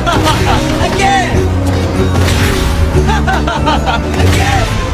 Again! Again!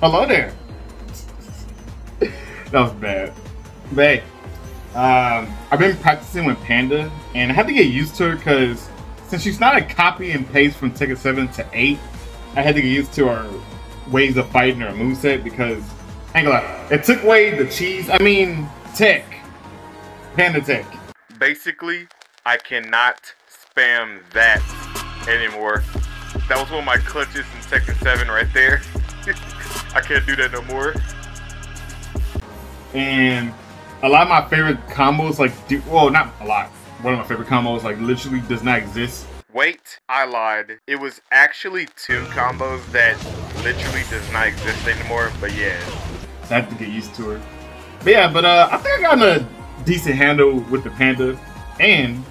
Hello there. that was bad. But hey, um, I've been practicing with Panda, and I had to get used to her because since she's not a copy and paste from Tekken 7 to 8, I had to get used to her ways of fighting her moveset because, hang on, it took away the cheese, I mean, tech. Panda tech. Basically, I cannot spam that anymore. That was one of my clutches in Tekken 7 right there. I can't do that no more. And a lot of my favorite combos, like, do, well, not a lot. One of my favorite combos, like, literally does not exist. Wait, I lied. It was actually two combos that literally does not exist anymore, but yeah. So I have to get used to her. But yeah, but uh, I think I got a decent handle with the Panda. And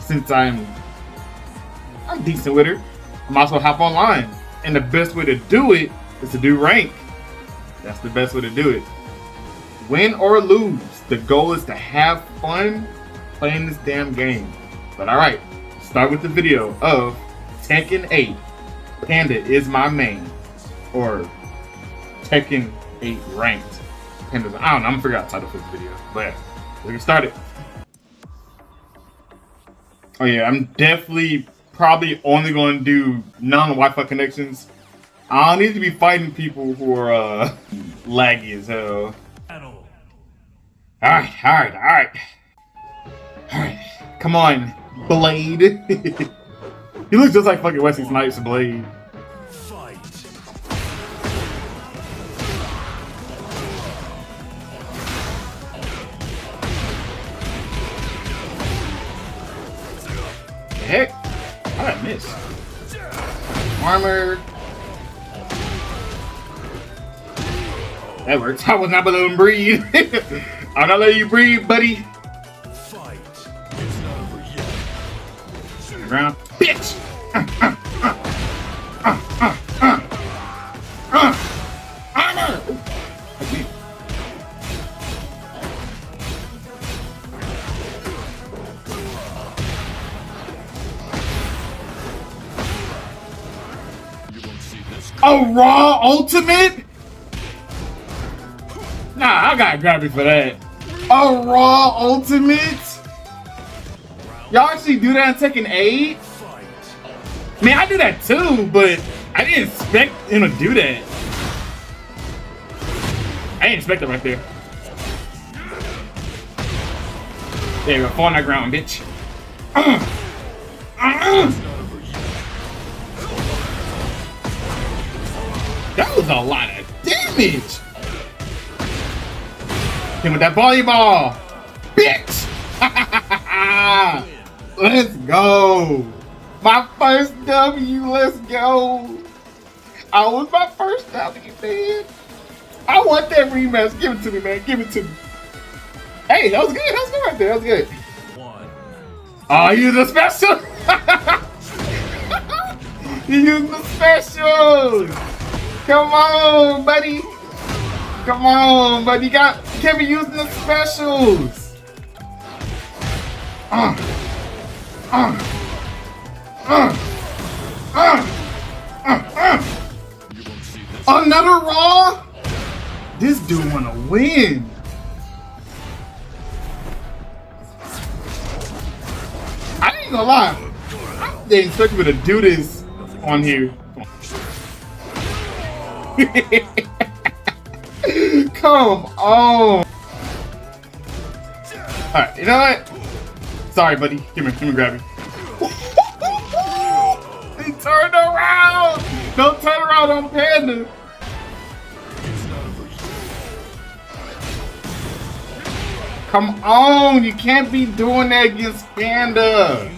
since I'm I'm decent with her, I'm also hop online. And the best way to do it is to do rank. That's the best way to do it. Win or lose, the goal is to have fun playing this damn game. But alright, start with the video of Tekken 8. Panda is my main. Or Tekken 8 ranked. Panda's, I don't know, I'm gonna figure out the title for this video. But we can start it. Oh yeah, I'm definitely probably only going to do non-Wi-Fi connections. I don't need to be fighting people who are uh, laggy as hell. Alright, alright, alright. Alright, come on, Blade. he looks just like fucking Wesley Snipes' Blade. Heck? How did I miss? Armor. That works. I was not gonna let him breathe. I'm not letting you breathe, buddy. Ground. Bitch! Uh, uh, uh, uh, uh, uh. Armor! Okay. A raw ultimate? Nah, I gotta grab you for that. A raw ultimate? Y'all actually do that and take an 8? Man, I do that too, but I didn't expect him to do that. I didn't expect it right there. There you go, fall on that ground, bitch. That was a lot of damage. Hit with that volleyball. Bitch. let's go. My first W. Let's go. I was my first W, man. I want that rematch. Give it to me, man. Give it to me. Hey, that was good. That was good right there. That was good. One. Oh, you the special. you using the special. Come on, buddy. Come on, buddy. You got can't be using the specials. Uh, uh, uh, uh, uh, uh. Another raw? This dude wanna win. I ain't gonna lie. I didn't expect me to do this on here. Come on. Alright, you know what? Sorry, buddy. Come here, let me grab you. he turned around! Don't turn around on Panda! Come on! You can't be doing that against Panda!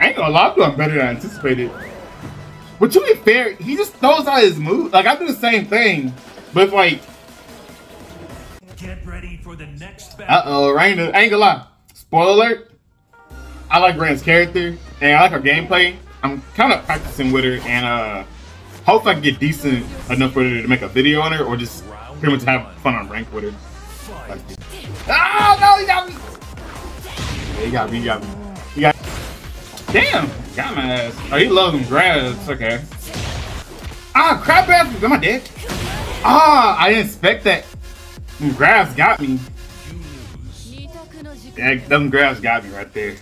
I ain't gonna lie, I'm doing better than I anticipated. But to be fair, he just throws out his move. Like I do the same thing, but like. For the next Uh oh, Reina. I ain't gonna lie. Spoiler alert. I like Reina's character and I like her gameplay. I'm kind of practicing with her and uh, hope I can get decent enough with her to make a video on her or just pretty much have fun on rank with her. Like, oh no, he got me. Yeah, he got me. He got me. He got. Damn, got my ass. Oh, he loves them grabs. Okay. Ah, crap grabs. Am I dead? Ah, I didn't expect that. Them grabs got me. Yeah, them grabs got me right there.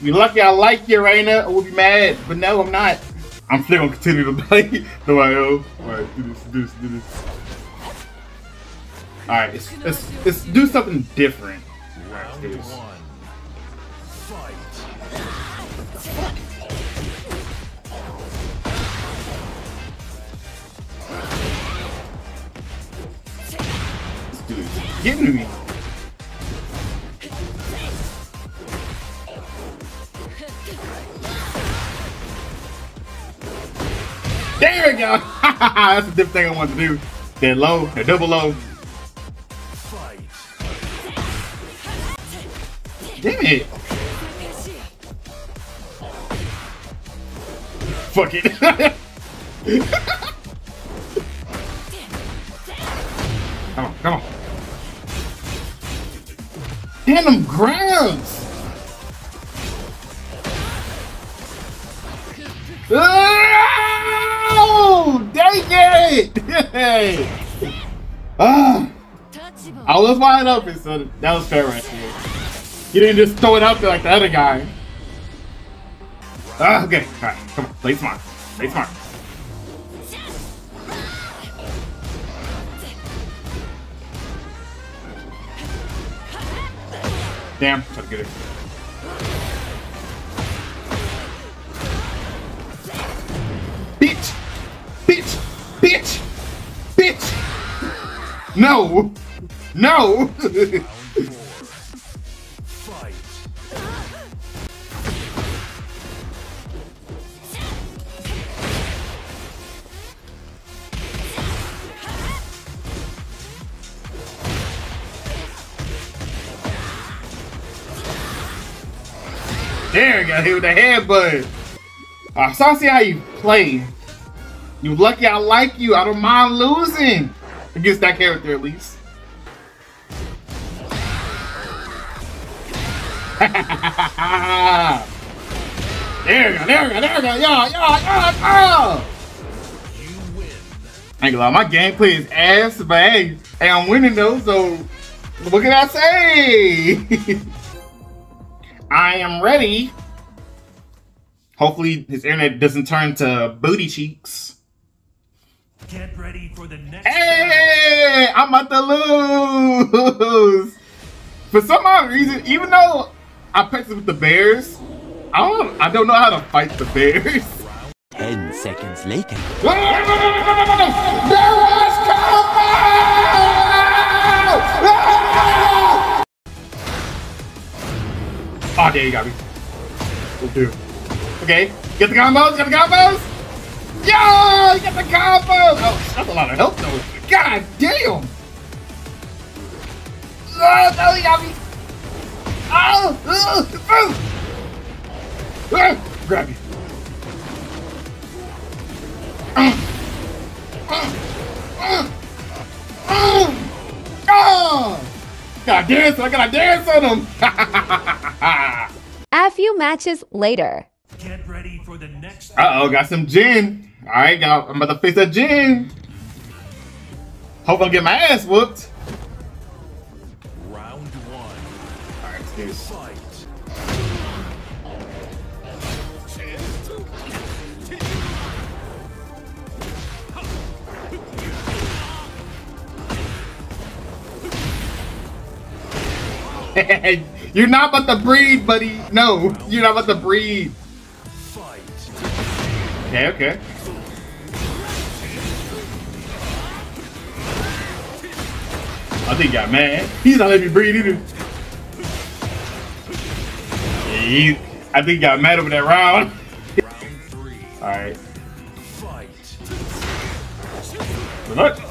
You lucky I like you, Reina. I would be mad, but no, I'm not. I'm still gonna continue to play the YO. Alright, do this, do this, do this. Alright, let's, let's, let's do something different. Do. Get me. There we go. That's the different thing I want to do. That low, that double low. Damn it. Fuck it. was wide open, so that was fair right there. You didn't just throw it out there like the other guy. Ah, okay, alright, come on, play smart. Play smart. Damn, try to get it. Bitch! Bitch! Bitch! Bitch! No! No! There, got hit with the headbutt. I saw see how you play. You lucky I like you. I don't mind losing against that character at least. there we go, there we go, there we go. Yeah, yeah, yeah, yeah. I ain't gonna lie, my gameplay is ass, but hey, hey, I'm winning though, so what can I say? I am ready. Hopefully his internet doesn't turn to booty cheeks. Get ready for the next Hey, I'm about to lose. For some odd reason, even though I practiced with the bears. I don't, I don't know how to fight the bears. Ten seconds later. There was! Oh, there you got me. Okay, get the combos, get the combos! Yo, get the combos! Oh, that's a lot of health, though. God damn! Oh, that got me Grab you. Oh! Gotta dance, I gotta dance on them! A few matches later. Get ready for the next Uh oh, got some Jin. Alright, got I'm about to face a Jin. Hope I get my ass whooped. you're not about to breathe, buddy. No, you're not about to breathe. Okay, okay. I think he got mad. He's not letting me breathe either. Yeah, he, I think he got mad over that round. round Alright. Good luck.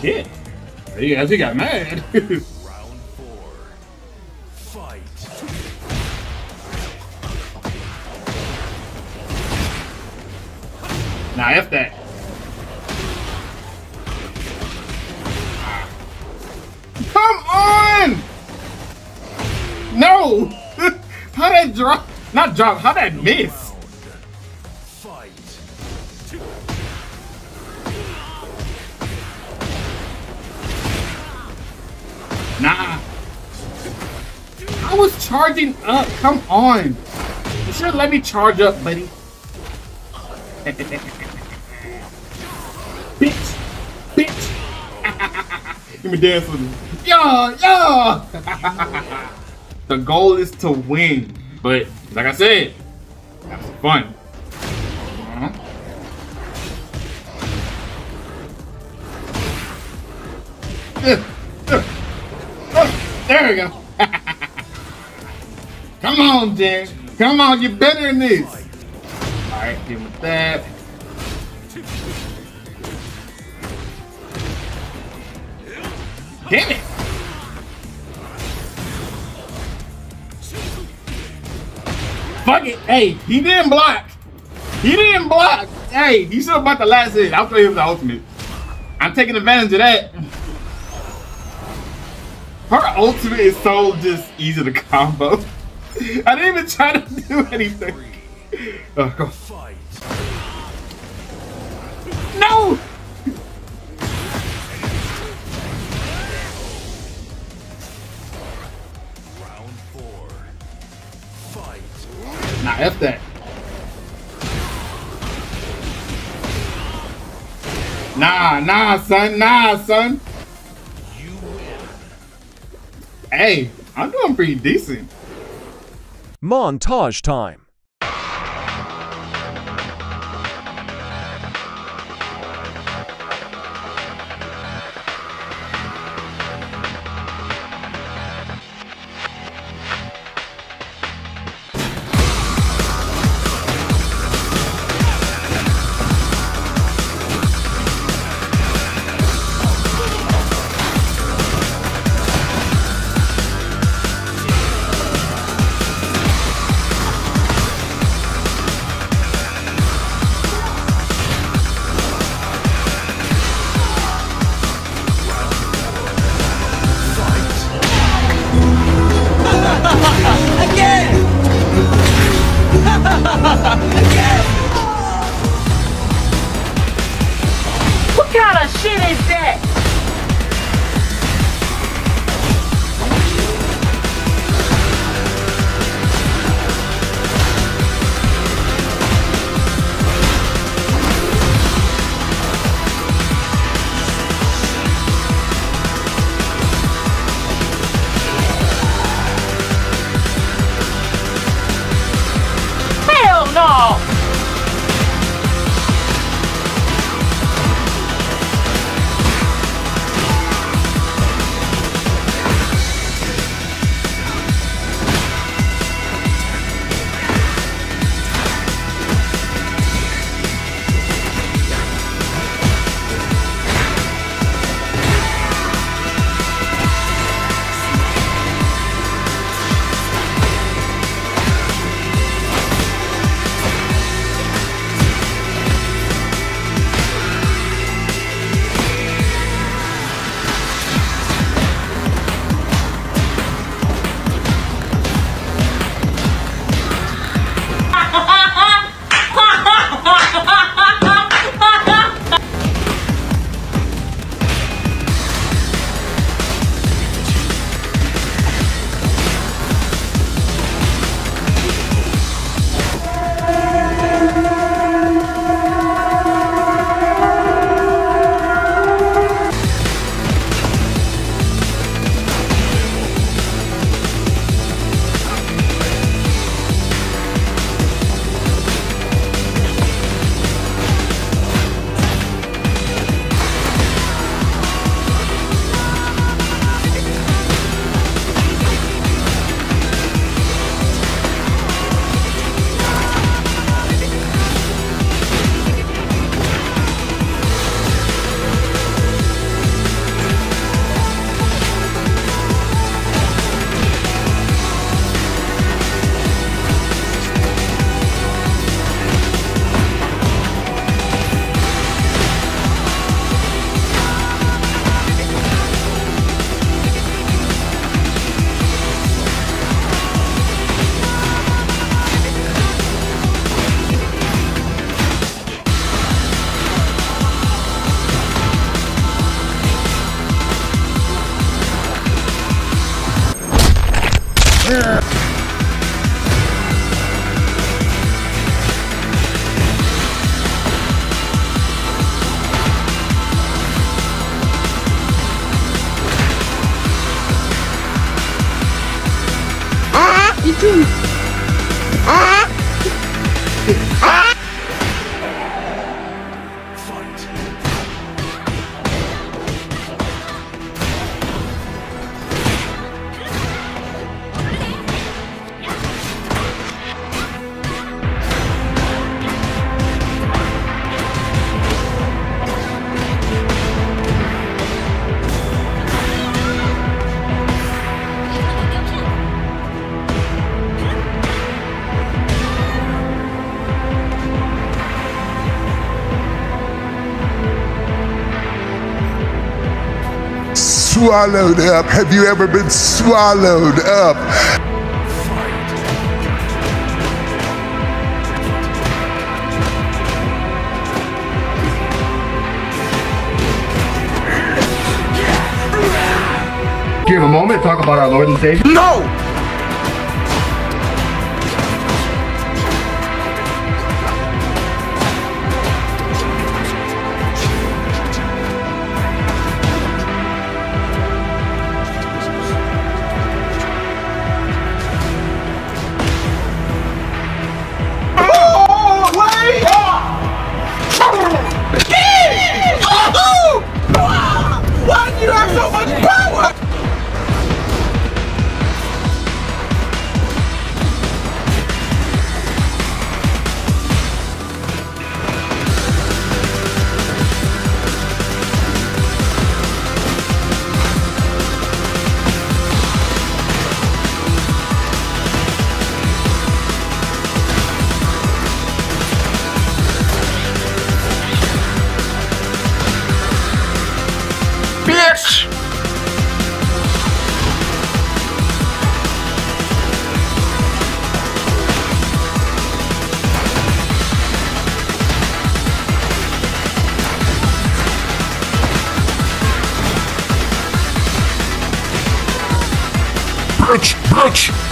Shit. He he got mad. Round four. Fight. Nah, F that. Come on! No! How that drop? Not drop, how that miss? Was charging up. Come on. You should let me charge up, buddy. bitch. Bitch. Give me dance with me. Yeah, yeah. the goal is to win. But like I said, have some fun. Uh, uh. Oh, there we go. Come on, Jen. Come on, you're better than this. All right, hit him with that. Damn it. Fuck it. Hey, he didn't block. He didn't block. Hey, he should have bought the last hit. I'll play him the ultimate. I'm taking advantage of that. Her ultimate is so just easy to combo. I didn't even try to do anything. Oh, go. No! Nah, F that. Nah, nah, son, nah, son. You win. Hey, I'm doing pretty decent. Montage time. Swallowed up. Have you ever been swallowed up? Do you have a moment to talk about our Lord and Savior? No! Bitch! Bitch!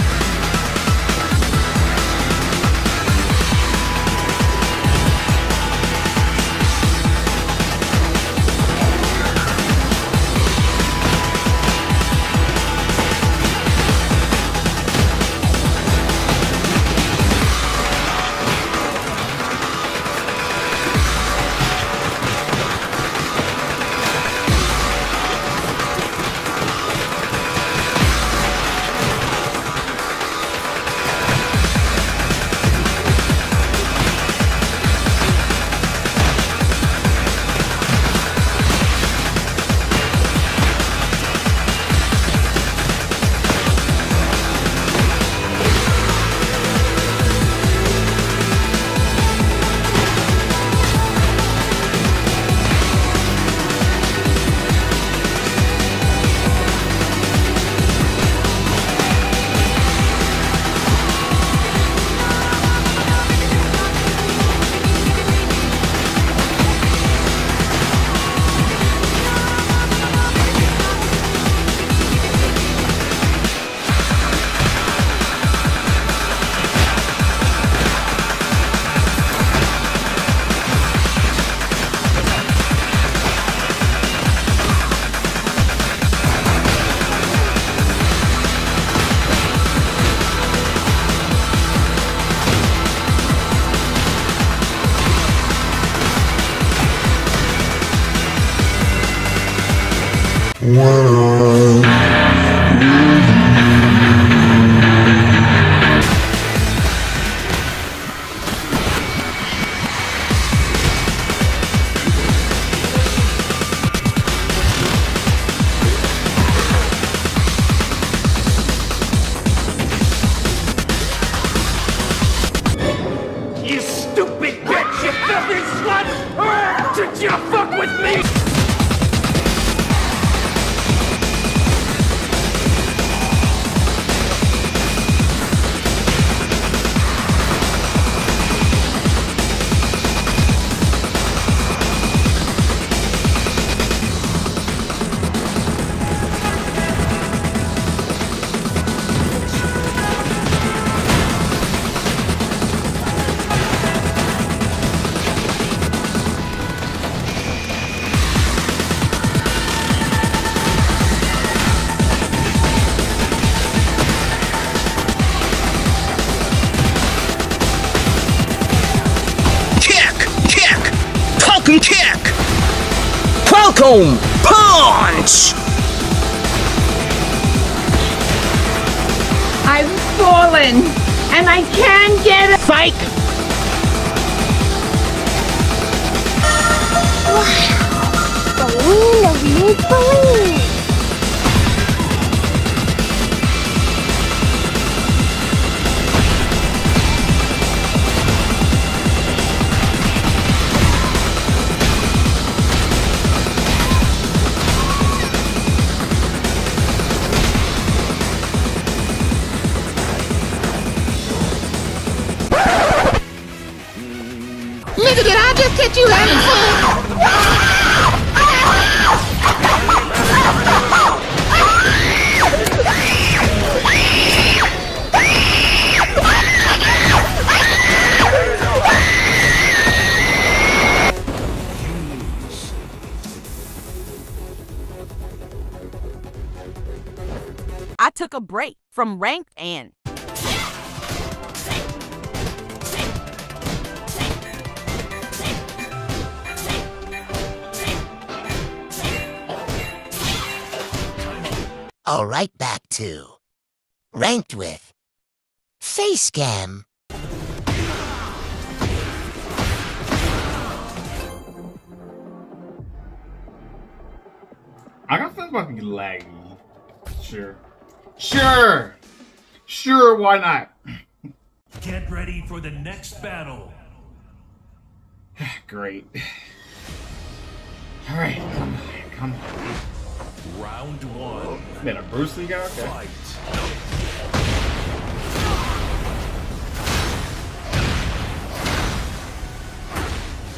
You Honeycomb Punch! I've fallen, and I can't get it. Psych! The wind of from ranked and Alright, back to ranked with Facecam. I got feelings about to be laggy. Sure. Sure! Sure, why not? Get ready for the next battle. Great. Alright, come on, come on. Round one. Man, a Bruce Lee guy? Okay. Fight.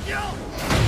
There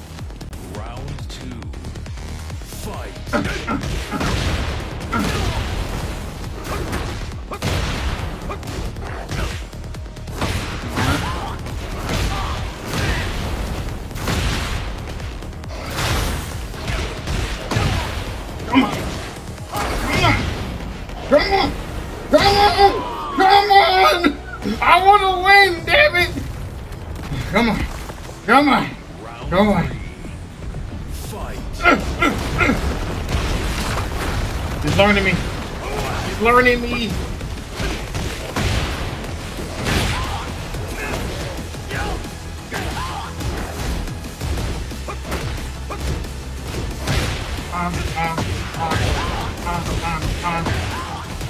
I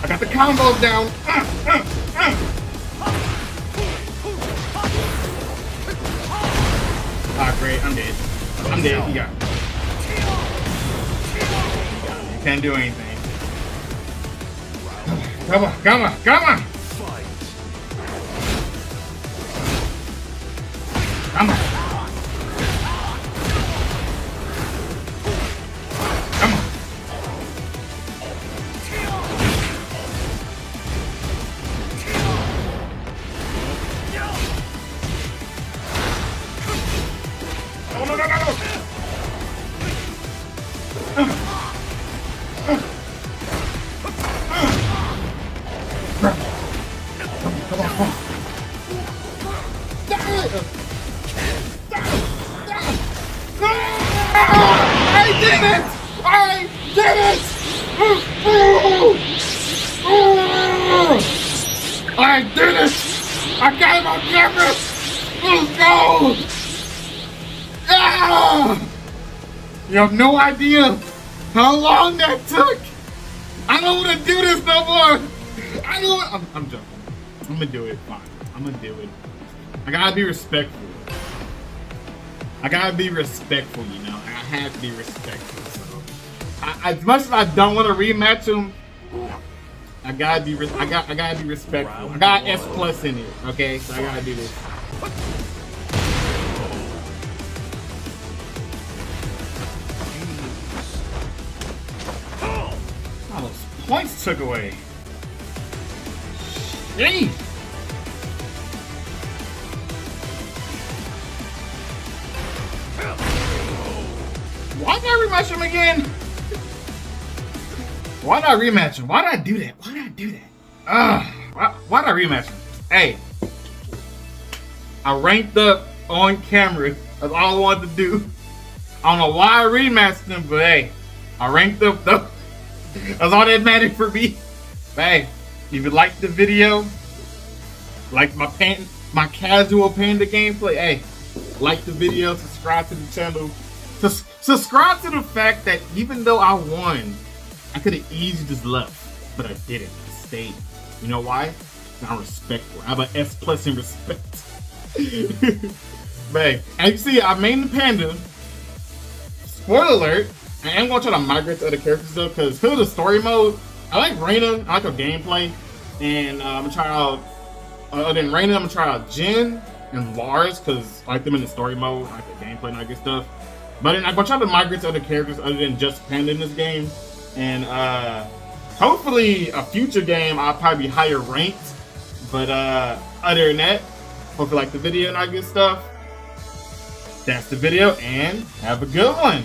got the combos down. Ah, great. I'm dead. I'm dead. You got me. Can't do anything. Come on, come on, come on! Come on! I did it! I got him on camera! Let's go! Ah! You have no idea how long that took! I don't want to do this no more! I don't want- I'm, I'm joking. I'm gonna do it. Fine. I'm gonna do it. I gotta be respectful. I gotta be respectful, you know. I have to be respectful. So, I, as much as I don't want to rematch him, I gotta be. I got. I gotta be respectful. I got S plus in it. Okay, so I gotta do this. Oh, those points took away. Jeez. Why did I rematch him again? Why did I rematch him? Why did I do that? Do that? Ugh, why, why'd I rematch him? Hey, I ranked up on camera. That's all I wanted to do. I don't know why I rematched him, but hey, I ranked up though. That's all that mattered for me. But hey, if you like the video, like my pan, my casual panda gameplay, hey, like the video, subscribe to the channel. Sus subscribe to the fact that even though I won, I could have easily just left, but I didn't. You know why? I'm respectful. I have an S plus in respect. but and you see, I made the panda. Spoiler alert, I am gonna try to migrate to other characters though, because because the story mode, I like Reina, I like her gameplay, and uh, I'm gonna try out uh, other than Reina, I'm gonna try out Jin and Lars, because I like them in the story mode, I like the gameplay and all that good stuff. But then I'm gonna try to migrate to other characters other than just Panda in this game. And uh hopefully a future game I'll probably be higher ranked. But uh other than that, hope you like the video and all good stuff. That's the video and have a good one.